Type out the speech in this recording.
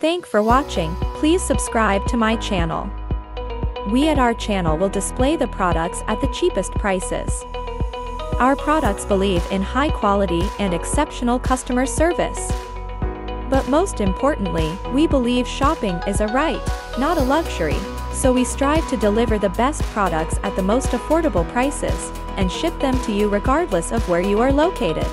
Thank for watching, please subscribe to my channel. We at our channel will display the products at the cheapest prices. Our products believe in high quality and exceptional customer service. But most importantly, we believe shopping is a right, not a luxury, so we strive to deliver the best products at the most affordable prices, and ship them to you regardless of where you are located.